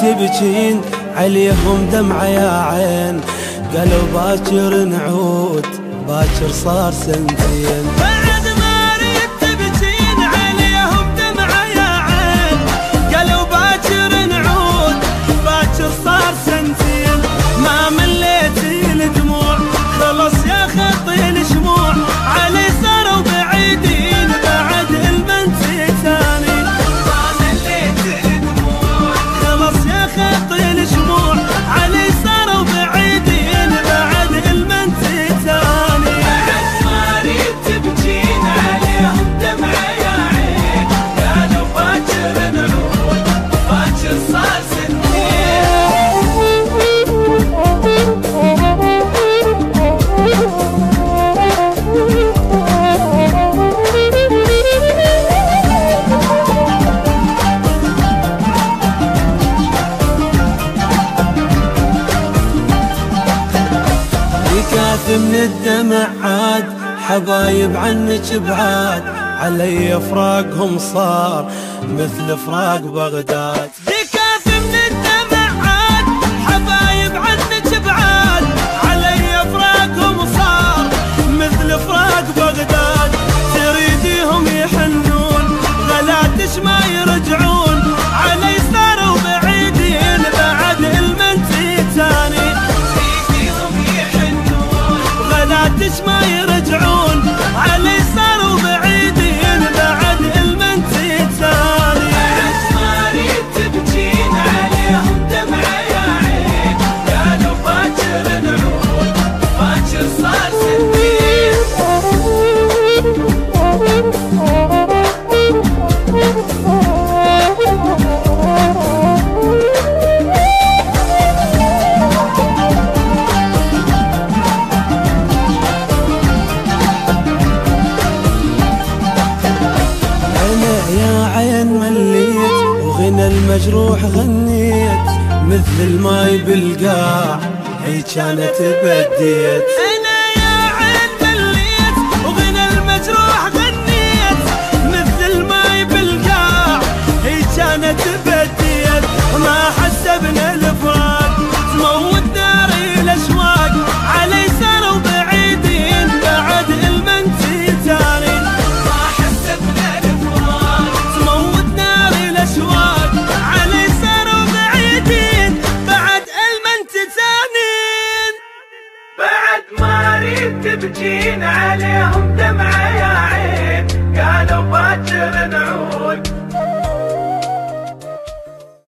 تبكين عليهم دمعة يا عين. قالوا باكر نعود باكر صار سنتين. الدمع عاد حبايب عنك بعاد علي فراقهم صار مثل فراق بغداد. المجروح غنيت مثل الماي بالقاع هي كانت بديت. بديت ما حسبنا الفراق تموت ناري الأشواق. علي صاروا بعيدين بعد المنتي تاني ما حسبنا الفراق تموت ناري الأشواق. علي بعد المنتي تاني بعد ما ريت تبكين عليهم دمعة. يا